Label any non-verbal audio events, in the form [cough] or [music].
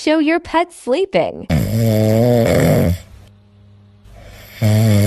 show your pet sleeping. [laughs] [laughs]